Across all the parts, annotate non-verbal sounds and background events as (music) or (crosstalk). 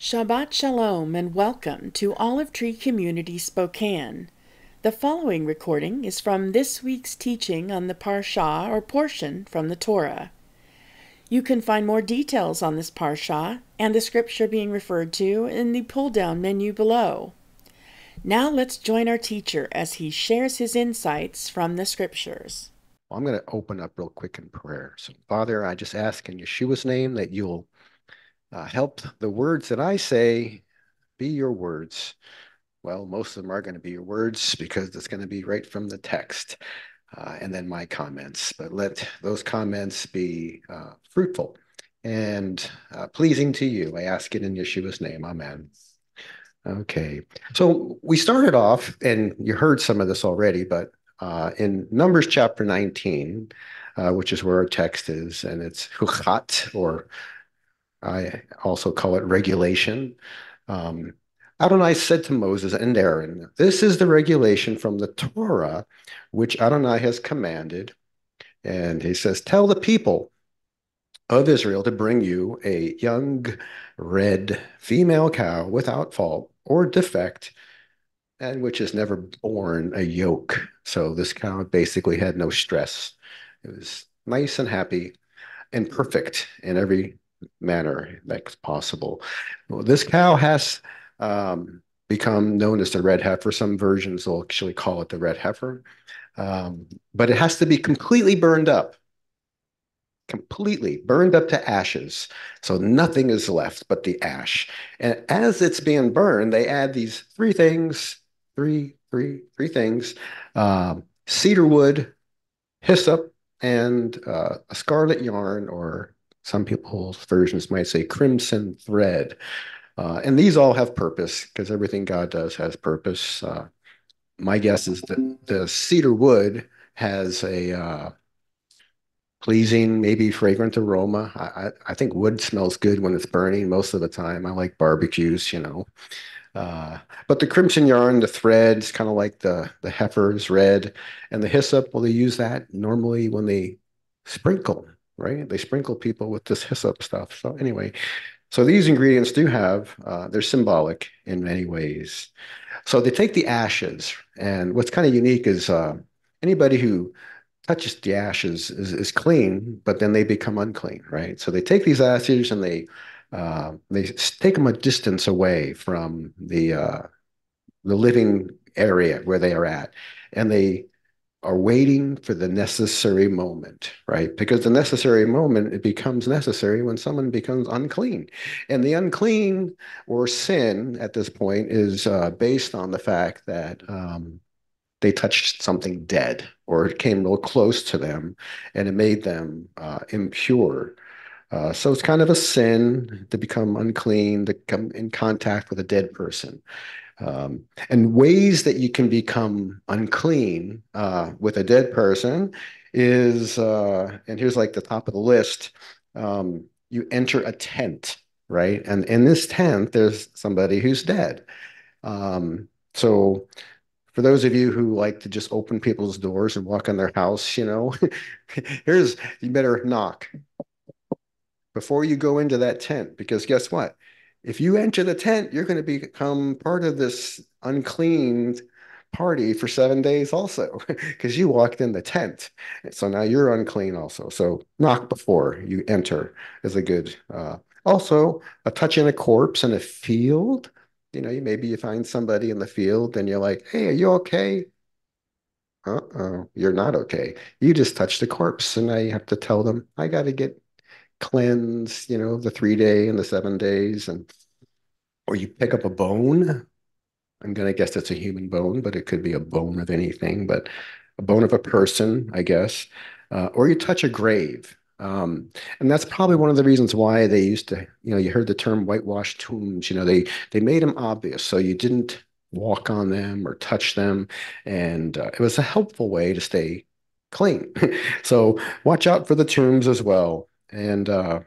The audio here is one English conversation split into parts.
Shabbat Shalom and welcome to Olive Tree Community Spokane. The following recording is from this week's teaching on the Parsha or portion from the Torah. You can find more details on this Parsha and the scripture being referred to in the pull down menu below. Now let's join our teacher as he shares his insights from the scriptures. Well, I'm going to open up real quick in prayer. So, Father, I just ask in Yeshua's name that you'll uh, help the words that I say be your words. Well, most of them are going to be your words because it's going to be right from the text uh, and then my comments. But let those comments be uh, fruitful and uh, pleasing to you. I ask it in Yeshua's name. Amen. Okay. So we started off, and you heard some of this already, but uh, in Numbers chapter 19, uh, which is where our text is, and it's Chukat or I also call it regulation. Um, Adonai said to Moses and Aaron, This is the regulation from the Torah, which Adonai has commanded. And he says, Tell the people of Israel to bring you a young red female cow without fault or defect, and which has never borne a yoke. So this cow basically had no stress. It was nice and happy and perfect in every manner that's possible. Well, this cow has um, become known as the red heifer. Some versions will actually call it the red heifer, um, but it has to be completely burned up, completely burned up to ashes. So nothing is left but the ash. And as it's being burned, they add these three things, three, three, three things: um, cedar wood, hyssop, and uh, a scarlet yarn or some people's versions might say crimson thread. Uh, and these all have purpose because everything God does has purpose. Uh, my guess is that the cedar wood has a uh, pleasing, maybe fragrant aroma. I, I, think wood smells good when it's burning most of the time. I like barbecues, you know. Uh, but the crimson yarn, the threads, kind of like the the heifer's red, and the hyssop. Well, they use that normally when they sprinkle right? They sprinkle people with this hyssop stuff. So anyway, so these ingredients do have, uh, they're symbolic in many ways. So they take the ashes, and what's kind of unique is uh, anybody who touches the ashes is, is clean, but then they become unclean, right? So they take these ashes and they uh, they take them a distance away from the uh, the living area where they are at, and they are waiting for the necessary moment, right? Because the necessary moment, it becomes necessary when someone becomes unclean. And the unclean or sin at this point is uh, based on the fact that um, they touched something dead or it came real close to them and it made them uh, impure. Uh, so it's kind of a sin to become unclean, to come in contact with a dead person. Um, and ways that you can become unclean uh, with a dead person is, uh, and here's like the top of the list um, you enter a tent, right? And in this tent, there's somebody who's dead. Um, so, for those of you who like to just open people's doors and walk in their house, you know, (laughs) here's you better knock before you go into that tent because guess what? If you enter the tent, you're going to become part of this uncleaned party for seven days also (laughs) because you walked in the tent. So now you're unclean also. So knock before you enter is a good. Uh, also, a touch in a corpse in a field. You know, you, maybe you find somebody in the field and you're like, hey, are you okay? Uh-oh, you're not okay. You just touched a corpse and now you have to tell them, I got to get cleanse, you know, the three day and the seven days, and or you pick up a bone. I'm gonna guess it's a human bone, but it could be a bone of anything, but a bone of a person, I guess. Uh, or you touch a grave. Um, and that's probably one of the reasons why they used to, you know, you heard the term whitewashed tombs, you know, they they made them obvious. So you didn't walk on them or touch them. And uh, it was a helpful way to stay clean. (laughs) so watch out for the tombs as well. And uh,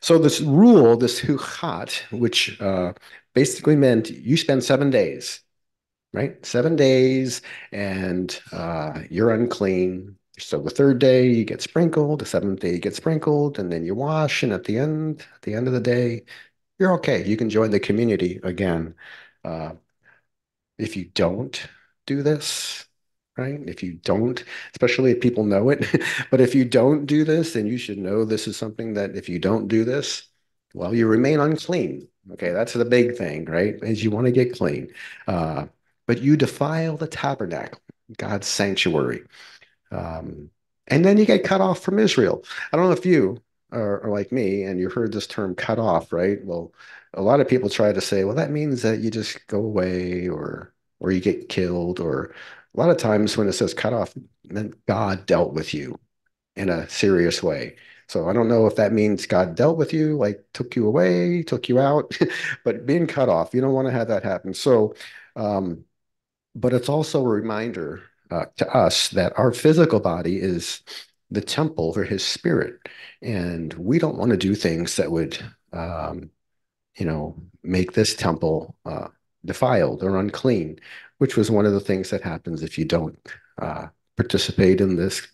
so this rule, this chukat, which uh, basically meant you spend seven days, right? Seven days, and uh, you're unclean. So the third day you get sprinkled, the seventh day you get sprinkled, and then you wash, and at the end, at the end of the day, you're okay. You can join the community again. Uh, if you don't do this, right? If you don't, especially if people know it, (laughs) but if you don't do this, then you should know this is something that if you don't do this, well, you remain unclean. Okay, that's the big thing, right? Is you want to get clean. Uh, but you defile the tabernacle, God's sanctuary. Um, and then you get cut off from Israel. I don't know if you are, are like me and you heard this term cut off, right? Well, a lot of people try to say, well, that means that you just go away or or you get killed, or a lot of times when it says cut off, then God dealt with you in a serious way. So I don't know if that means God dealt with you, like took you away, took you out, (laughs) but being cut off, you don't want to have that happen. So, um, but it's also a reminder uh, to us that our physical body is the temple for his spirit. And we don't want to do things that would, um, you know, make this temple uh, defiled or unclean, which was one of the things that happens if you don't uh, participate in this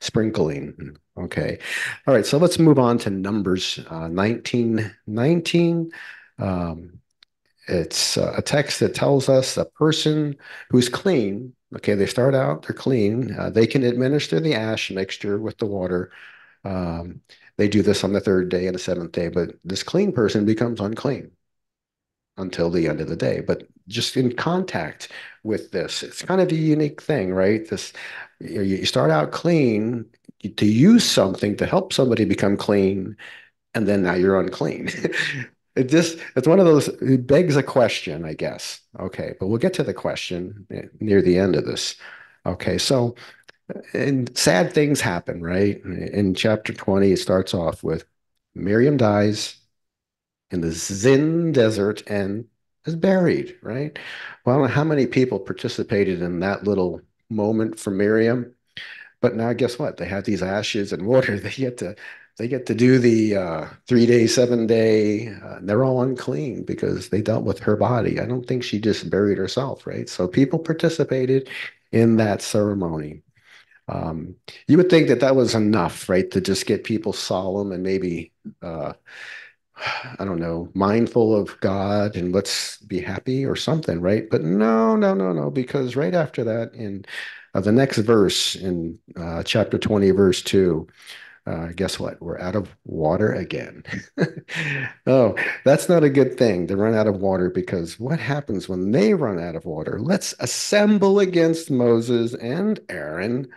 sprinkling. Okay. All right. So let's move on to Numbers uh, 19. 19. Um, it's uh, a text that tells us a person who's clean, okay, they start out, they're clean. Uh, they can administer the ash mixture with the water. Um, they do this on the third day and the seventh day, but this clean person becomes unclean until the end of the day. But just in contact with this, it's kind of a unique thing, right? This you, start out clean to use something to help somebody become clean, and then now you're unclean. (laughs) it just it's one of those it begs a question, I guess. Okay, but we'll get to the question eh, near the end of this. Okay, so and sad things happen, right? In chapter 20, it starts off with Miriam dies in the Zin desert and is buried, right? Well, how many people participated in that little moment for Miriam, but now guess what? They have these ashes and water. (laughs) They get to they get to do the uh, three day, seven day. Uh, they're all unclean because they dealt with her body. I don't think she just buried herself, right? So people participated in that ceremony. Um, you would think that that was enough, right, to just get people solemn and maybe uh, (sighs) I don't know, mindful of God and let's be happy or something, right? But no, no, no, no, because right after that, in uh, the next verse in uh, chapter 20, verse 2, uh, guess what? We're out of water again. (laughs) oh, that's not a good thing to run out of water because what happens when they run out of water? Let's assemble against Moses and Aaron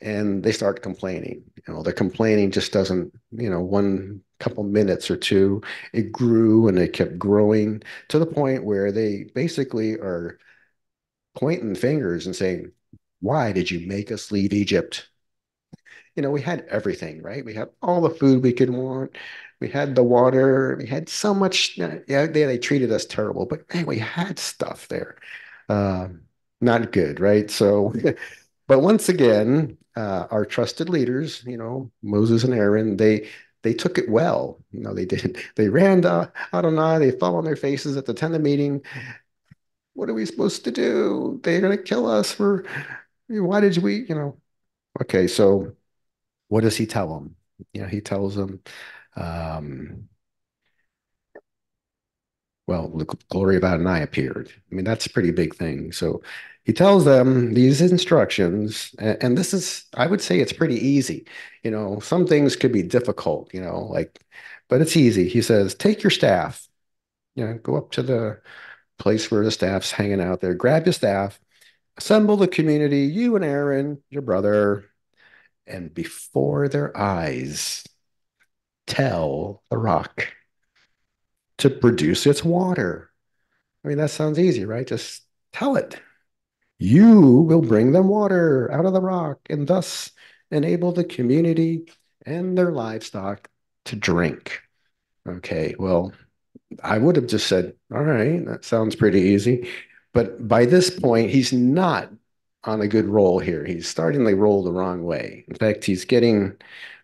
and they start complaining. You know, the complaining just doesn't, you know, one couple minutes or two, it grew and it kept growing to the point where they basically are pointing fingers and saying, Why did you make us leave Egypt? You know, we had everything, right? We had all the food we could want. We had the water. We had so much. Yeah, they, they treated us terrible, but man, we had stuff there. Um, not good, right? So, (laughs) but once again, uh, our trusted leaders, you know, Moses and Aaron, they they took it well. You know, they did. They ran to Adonai. They fell on their faces at the tent meeting. What are we supposed to do? They're going to kill us for. Why did we? You know. Okay, so what does he tell them? You know, he tells them, um, well, the glory of Adonai appeared. I mean, that's a pretty big thing. So he tells them these instructions, and, this is, I would say it's pretty easy. You know, some things could be difficult, you know, like, but it's easy. He says, take your staff, you know, go up to the place where the staff's hanging out there, grab your staff, assemble the community, you and Aaron, your brother, and before their eyes, tell the rock to produce its water. I mean, that sounds easy, right? Just tell it. You will bring them water out of the rock and thus enable the community and their livestock to drink. Okay, well, I would have just said, all right, that sounds pretty easy. But by this point, he's not on a good roll here. He's starting to roll the wrong way. In fact, he's getting,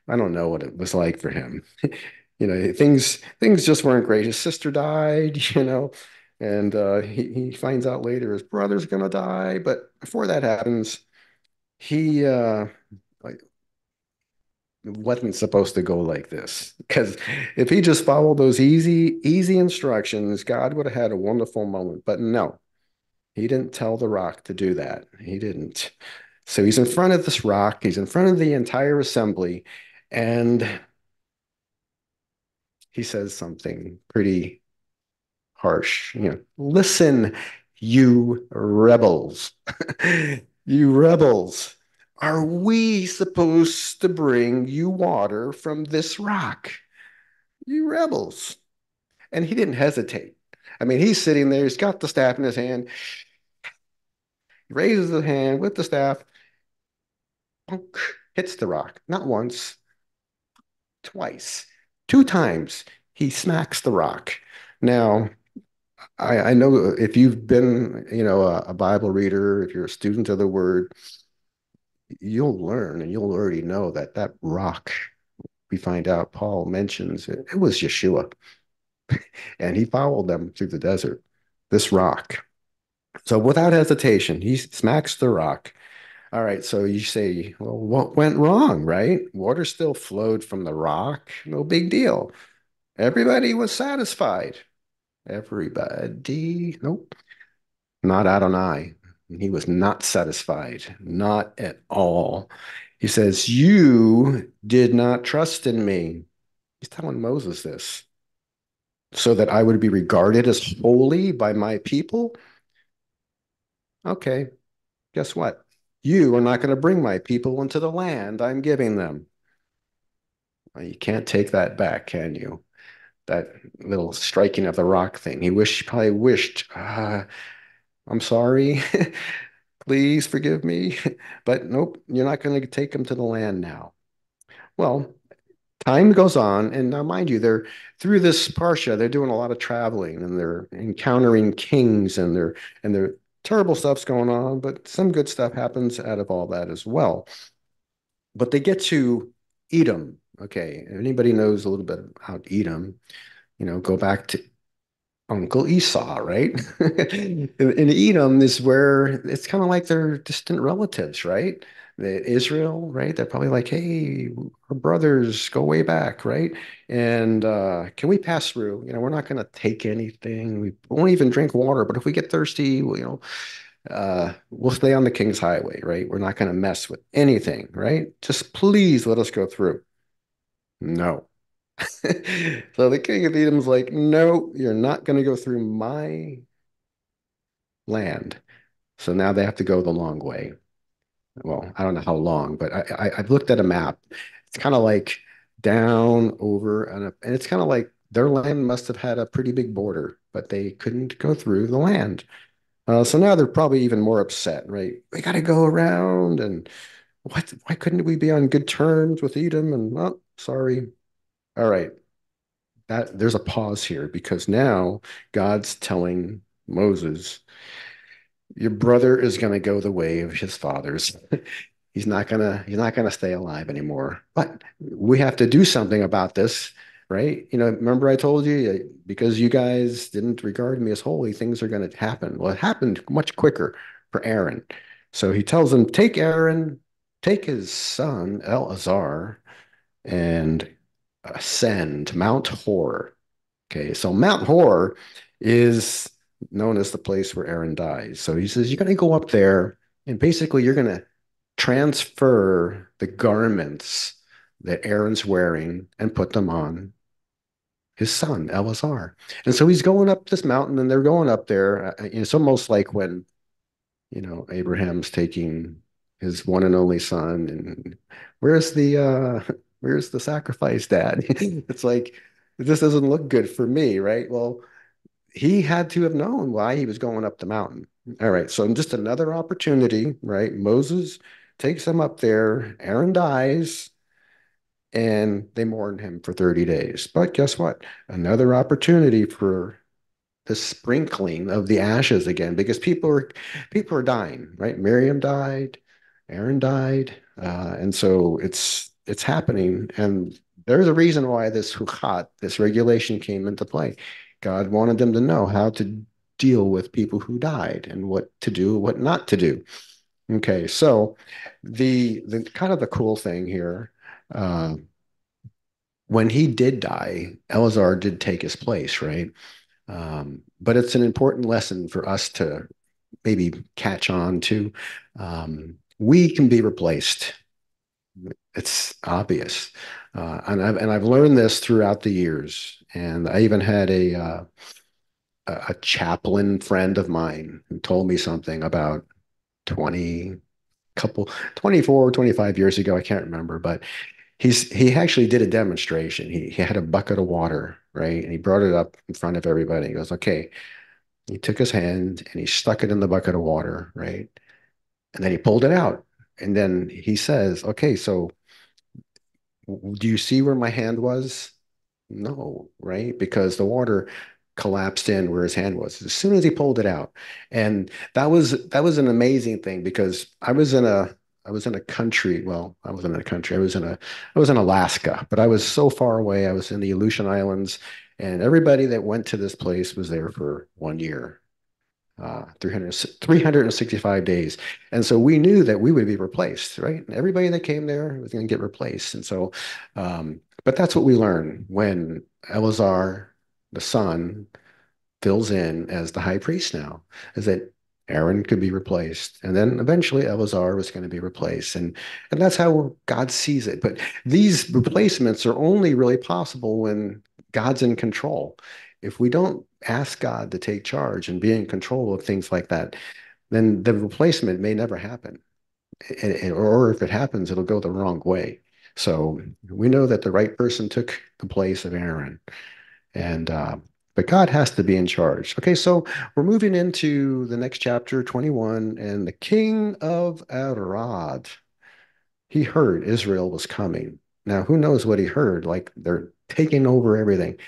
I don't know what it was like for him. (laughs) you know, things things just weren't great. His sister died, (laughs) you know, and uh, he, he finds out later his brother's gonna die. But before that happens, he uh, like wasn't supposed to go like this. Because if he just followed those easy, easy instructions, God would have had a wonderful moment. But no, he didn't tell the rock to do that. He didn't. So he's in front of this rock, he's in front of the entire assembly, and he says something pretty harsh. You know, listen, you rebels. (laughs) you rebels. Are we supposed to bring you water from this rock? You rebels. And he didn't hesitate. I mean, he's sitting there, he's got the staff in his hand. He raises his hand with the staff, punk, hits the rock. Not once, twice, two times. He smacks the rock. Now, I, I know if you've been, you know, a, a Bible reader, if you're a student of the Word, you'll learn and you'll already know that that rock we find out Paul mentions it, it was Yeshua. (laughs) and he followed them through the desert, this rock. So without hesitation, he smacks the rock. All right, so you say, well, what went wrong, right? Water still flowed from the rock. No big deal. Everybody was satisfied. Everybody, nope, not Adonai. He was not satisfied, not at all. He says, You did not trust in me. He's telling Moses this so that I would be regarded as holy by my people. Okay, guess what? You are not going to bring my people into the land I'm giving them. You can't take that back, can you? That little striking of the rock thing. He wished, he probably wished, uh, I'm sorry. (laughs) Please forgive me. (laughs) But nope, you're not going to take them to the land now. Well, time goes on, and now mind you, they're through this parsha, they're doing a lot of traveling and they're encountering kings and they're and they're terrible stuff's going on, but some good stuff happens out of all that as well. But they get to Edom. Okay, if anybody knows a little bit about Edom, you know, go back to Uncle Esau, right? (laughs) in Edom is where it's kind of like they're distant relatives, right? The Israel, right? They're probably like, hey, our brothers go way back, right? And uh, can we pass through? You know, we're not going to take anything. We won't even drink water, but if we get thirsty, we, you know, uh, we'll stay on the King's Highway, right? We're not going to mess with anything, right? Just please let us go through. No. (laughs) so the king of Edom's like, no, you're not going to go through my land. So now they have to go the long way. Well, I don't know how long, but I, I have looked at a map. It's kind of like down over and, up, and it's kind of like their land must have had a pretty big border, but they couldn't go through the land. Uh, so now they're probably even more upset, right? We got to go around, and what? Why couldn't we be on good terms with Edom? And well, sorry, all right, that there's a pause here because now God's telling Moses, your brother is going to go the way of his fathers. (laughs) he's not gonna he's not gonna stay alive anymore. But we have to do something about this, right? You know, remember I told you uh, because you guys didn't regard me as holy, things are going to happen. Well, it happened much quicker for Aaron. So he tells them, take Aaron, take his son Eleazar, and ascend Mount Hor. Okay, so Mount Hor is known as the place where Aaron dies. So he says, You're going to go up there, and basically, you're going to transfer the garments that Aaron's wearing and put them on his son, Eleazar. And so he's going up this mountain, and they're going up there. Uh, it's almost like when, you know, Abraham's taking his one and only son, and where's the uh, where's the sacrifice, dad? (laughs) (laughs) it's like, this doesn't look good for me, right? Well, he had to have known why he was going up the mountain. All right. So just another opportunity, right? Moses takes him up there. Aaron dies and they mourn him for 30 days. But guess what? Another opportunity for the sprinkling of the ashes again because people are people are dying, right? Miriam died, Aaron died, uh, and so it's it's happening. And there's a reason why this hukat, this regulation came into play. God wanted them to know how to deal with people who died and what to do, what not to do. Okay, so the the kind of the cool thing here, uh, when he did die, Elazar did take his place, right? Um, but it's an important lesson for us to maybe catch on to. Um, we can be replaced. It's obvious, uh, and I've and I've learned this throughout the years. And I even had a uh, a chaplain friend of mine who told me something about 20 couple 24 25 years ago. I can't remember but he's he actually did a demonstration. He, he had a bucket of water right? And he brought it up in front of everybody. He goes okay. He took his hand and he stuck it in the bucket of water right? And then he pulled it out and then he says okay so do you see where my hand was no right because the water collapsed in where his hand was as soon as he pulled it out. And that was that was an amazing thing because I was in a I was in a country. Well, I wasn't in a country. I was in a I was in Alaska, but I was so far away. I was in the Aleutian Islands, and everybody that went to this place was there for one year. Uh, 300, 365 days. And so we knew that we would be replaced, right? Everybody that came there was going to get replaced. And so, um, but that's what we learned when Elazar, the son, fills in as the high priest now, is that Aaron could be replaced. And then eventually Elazar was going to be replaced. And, and that's how God sees it. But these replacements are only really possible when God's in control. If we don't ask God to take charge and be in control of things like that, then the replacement may never happen. And, or if it happens, it'll go the wrong way. So we know that the right person took the place of Aaron. And uh, but God has to be in charge. Okay, so we're moving into the next chapter, 21, and the king of Arad, he heard Israel was coming. Now, who knows what he heard? Like they're taking over everything.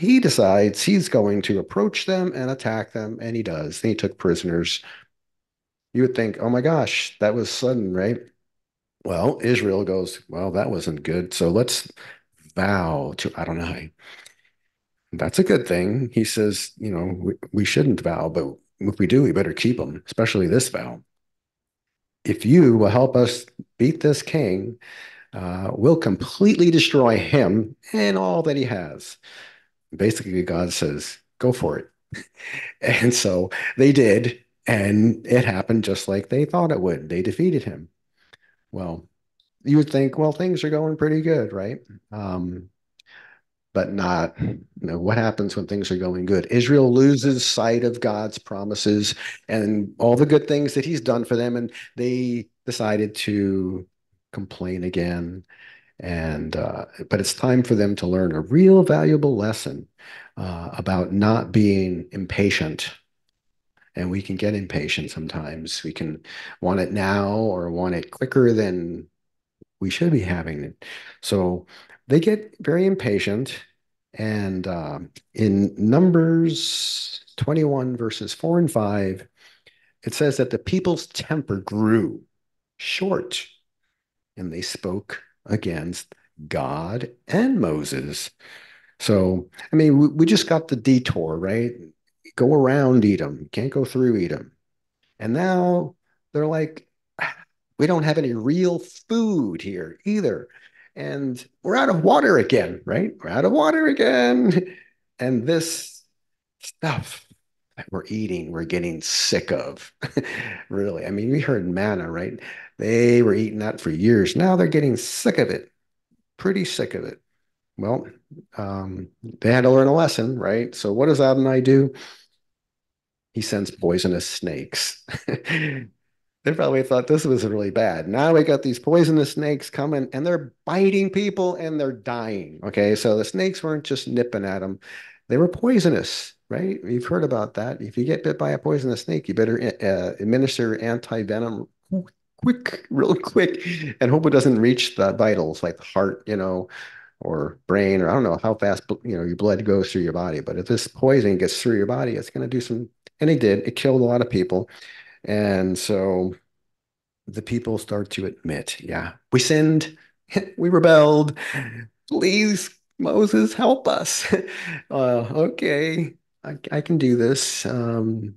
He decides he's going to approach them and attack them, and he does. Then he took prisoners. You would think, oh my gosh, that was sudden, right? Well, Israel goes, well, that wasn't good. So let's vow to Adonai. That's a good thing. He says, you know, we, we shouldn't vow, but if we do, we better keep them, especially this vow. If you will help us beat this king, uh, we'll completely destroy him and all that he has. Basically, God says, go for it. (laughs) and so they did, and it happened just like they thought it would. They defeated him. Well, you would think, well, things are going pretty good, right? Um, but not you know what happens when things are going good israel loses sight of god's promises and all the good things that he's done for them and they decided to complain again and uh, but it's time for them to learn a real valuable lesson uh, about not being impatient and we can get impatient sometimes we can want it now or want it quicker than we should be having it so they get very impatient. And uh, in Numbers 21, verses 4 and 5, it says that the people's temper grew short and they spoke against God and Moses. So, I mean, we, we just got the detour, right? Go around Edom, can't go through Edom. And now they're like, (sighs) we don't have any real food here either and we're out of water again, right? We're out of water again. (laughs) And this stuff that we're eating, we're getting sick of. (laughs) really. I mean, we heard manna, right? They were eating that for years. Now they're getting sick of it, pretty sick of it. Well, um, they had to learn a lesson, right? So what does Adonai do? He sends poisonous snakes. (laughs) They probably thought this was really bad. Now we got these poisonous snakes coming and they're biting people and they're dying. Okay. So the snakes weren't just nipping at them, they were poisonous, right? You've heard about that. If you get bit by a poisonous snake, you better uh, administer anti venom quick, (laughs) real quick, and hope it doesn't reach the vitals like the heart, you know, or brain, or I don't know how fast, you know, your blood goes through your body. But if this poison gets through your body, it's going to do some, and it did. It killed a lot of people. And so the people start to admit, yeah, we sinned, (laughs) we rebelled. Please, Moses, help us. (laughs) uh, okay, I, I, can do this. Um,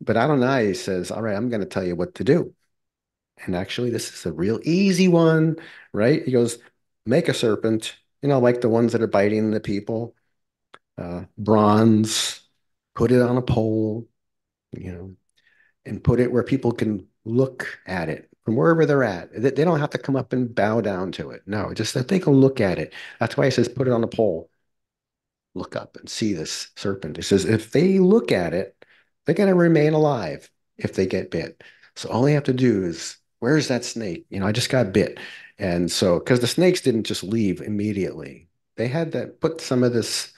but Adonai says, all right, I'm going to tell you what to do. And actually, this is a real easy one, right? He goes, make a serpent, you know, like the ones that are biting the people, uh, bronze, put it on a pole, you know, and put it where people can look at it from wherever they're at. They, they don't have to come up and bow down to it. No, just that they can look at it. That's why he says put it on a pole. Look up and see this serpent. He says if they look at it, they're going to remain alive if they get bit. So all they have to do is, where's that snake? You know, I just got bit. And so, because the snakes didn't just leave immediately, they had to put some of this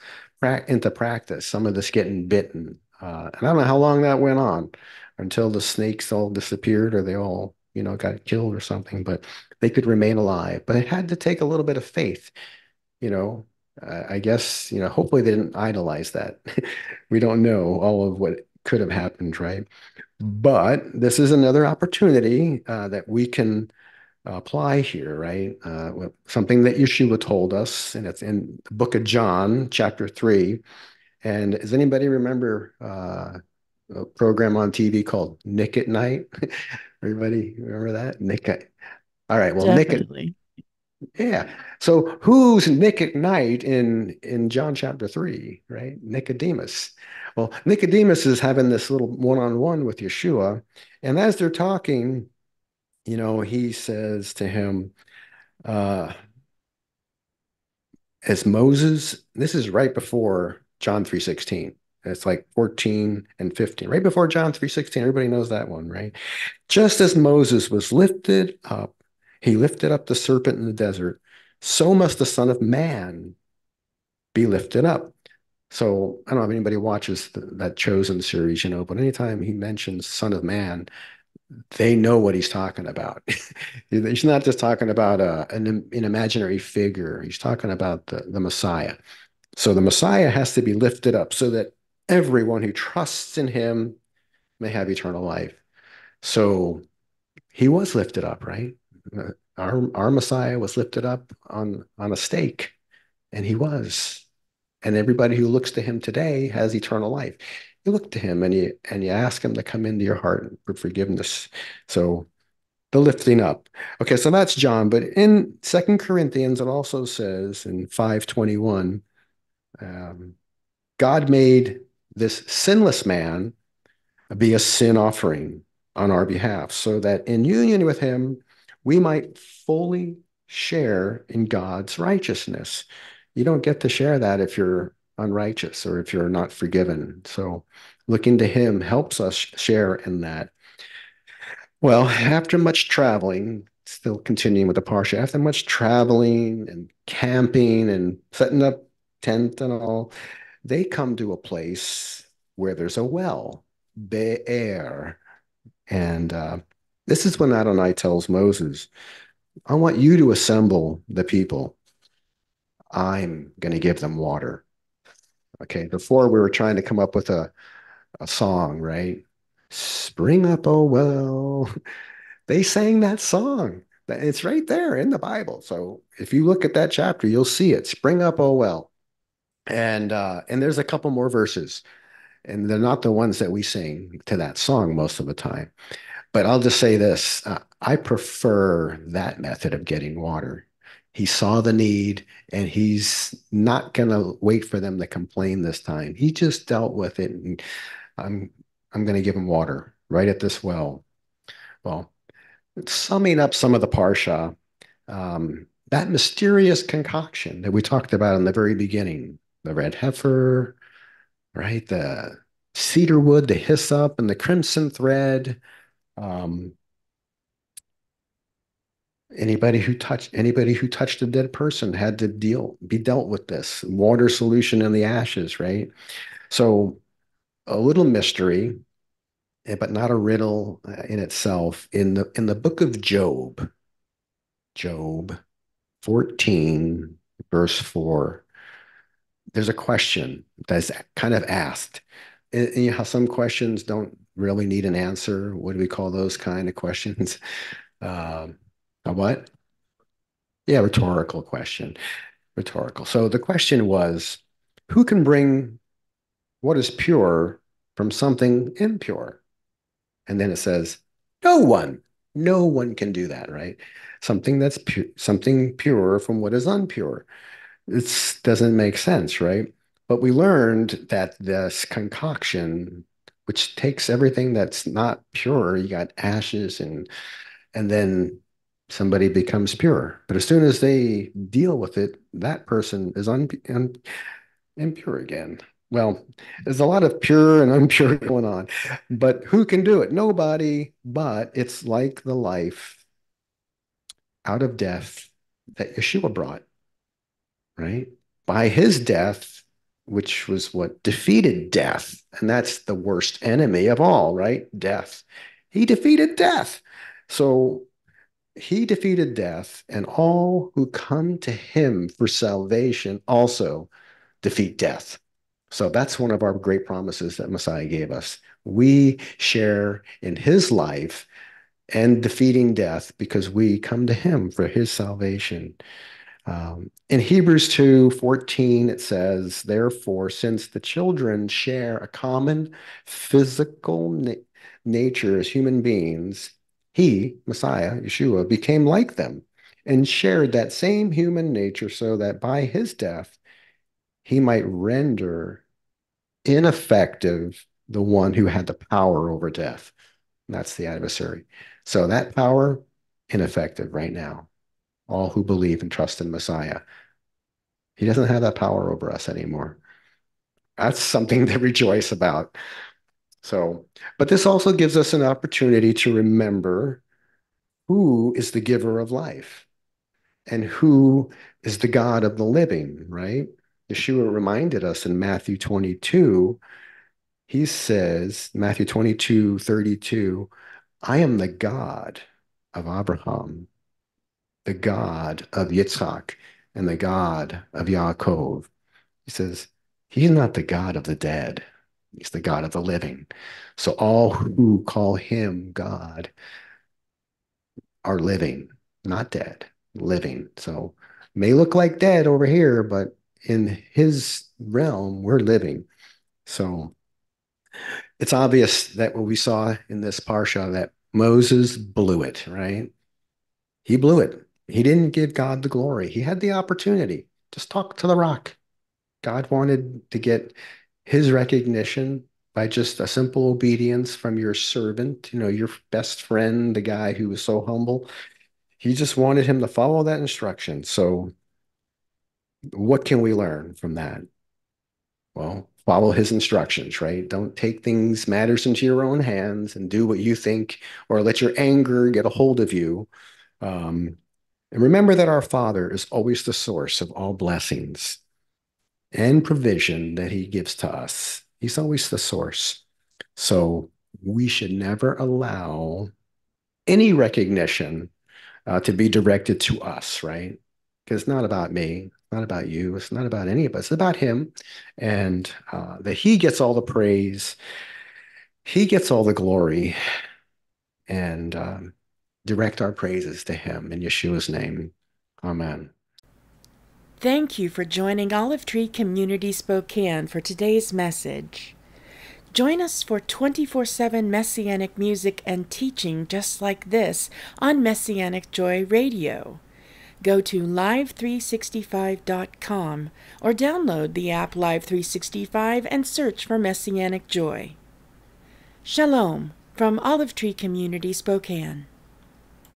into practice, some of this getting bitten. Uh, and I don't know how long that went on until the snakes all disappeared or they all, you know, got killed or something, but they could remain alive. But it had to take a little bit of faith, you know. I guess, you know, hopefully they didn't idolize that. (laughs) we don't know all of what could have happened, right? But this is another opportunity uh, that we can apply here, right? Uh, something that Yeshua told us, and it's in the book of John, chapter 3. And does anybody remember uh, a program on TV called Nick at Nite? (laughs) Everybody remember that? Nick at... All right, well, Definitely. Nick at... Yeah. So who's Nick at Night in in John chapter 3, right? Nicodemus. Well, Nicodemus is having this little one-on-one with Yeshua, and as they're talking, you know, he says to him, uh, as Moses, this is right before John 3.16. It's like 14 and 15, right before John 3.16. Everybody knows that one, right? Just as Moses was lifted up, he lifted up the serpent in the desert, so must the Son of Man be lifted up. So I don't know if anybody watches the, that Chosen series, you know, but anytime he mentions Son of Man, they know what he's talking about. (laughs) he's not just talking about a, an, an imaginary figure. He's talking about the, the Messiah. So the Messiah has to be lifted up so that everyone who trusts in him may have eternal life. So he was lifted up, right? Uh, our, our Messiah was lifted up on, on a stake, and he was. And everybody who looks to him today has eternal life you look to him and you and you ask him to come into your heart for forgiveness. So the lifting up. Okay, so that's John. But in Second Corinthians, it also says in 521, um, God made this sinless man be a sin offering on our behalf, so that in union with him, we might fully share in God's righteousness. You don't get to share that if you're unrighteous or if you're not forgiven. So looking to him helps us share in that. Well, after much traveling, still continuing with the Parsha, after much traveling and camping and setting up tent and all, they come to a place where there's a well, Be'er. And uh, this is when Adonai tells Moses, I want you to assemble the people. I'm going to give them water. Okay, before we were trying to come up with a, a song, right? Spring up, oh well. (laughs) They sang that song. It's right there in the Bible. So if you look at that chapter, you'll see it. Spring up, oh well. And uh, and there's a couple more verses, and they're not the ones that we sing to that song most of the time. But I'll just say this: uh, I prefer that method of getting water he saw the need and he's not going to wait for them to complain this time. He just dealt with it and I'm I'm going to give him water right at this well. Well, summing up some of the parsha, um, that mysterious concoction that we talked about in the very beginning, the red heifer, right? The cedar wood, the hyssop, and the crimson thread. Um, Anybody who touched anybody who touched a dead person had to deal be dealt with this water solution in the ashes, right? So a little mystery, eh, but not a riddle uh, in itself. In the in the book of Job, Job 14, verse 4, there's a question that's kind of asked. And, you know how some questions don't really need an answer. What do we call those kind of questions? (laughs) Um, a what? Yeah, rhetorical question. Rhetorical. So the question was, who can bring what is pure from something impure? And then it says, no one. No one can do that, right? something that's pu something pure from what is unpure. It doesn't make sense, right? But we learned that this concoction, which takes everything that's not pure, you got ashes and and then somebody becomes pure. But as soon as they deal with it, that person is un, un impure again. Well, there's a lot of pure and (laughs) impure going on, but who can do it? Nobody, but it's like the life out of death that Yeshua brought, right? By his death, which was what defeated death. And that's the worst enemy of all, right? Death. He defeated death. So he defeated death, and all who come to him for salvation also defeat death. So that's one of our great promises that Messiah gave us. We share in his life and defeating death because we come to him for his salvation. Um, in Hebrews 2 14, it says, Therefore, since the children share a common physical na nature as human beings, he, Messiah, Yeshua, became like them and shared that same human nature so that by his death, he might render ineffective the one who had the power over death. That's the adversary. So that power, ineffective right now. All who believe and trust in Messiah. He doesn't have that power over us anymore. That's something (laughs) to rejoice about. So, but this also gives us an opportunity to remember who is the giver of life and who is the God of the living, right? Yeshua reminded us in Matthew 22, he says, Matthew 22, 32, I am the God of Abraham, the God of Yitzhak, and the God of Yaakov. He says, He's not the God of the dead, He's the God of the living. So all who call Him God are living, not dead, living. So may look like dead over here, but in his realm, we're living. So it's obvious that what we saw in this parsha that Moses blew it, right? He blew it. He didn't give God the glory. He had the opportunity. Just talk to the rock. God wanted to get his recognition by just a simple obedience from your servant, you know, your best friend, the guy who was so humble. He just wanted him to follow that instruction. So what can we learn from that? Well, follow his instructions, right? Don't take things, matters into your own hands and do what you think or let your anger get a hold of you. Um, and remember that our Father is always the source of all blessings and provision that he gives to us. He's always the source. So we should never allow any recognition uh, to be directed to us, right? Because it's not about me not about you. It's not about any of us. It's about him and uh, that he gets all the praise. He gets all the glory and um, direct our praises to him in Yeshua's name. Amen. Thank you for joining Olive Tree Community Spokane for today's message. Join us for 24 7 Messianic music and teaching just like this on Messianic Joy Radio go to live365.com or download the app Live365 and search for Messianic Joy. Shalom from Olive Tree Community, Spokane.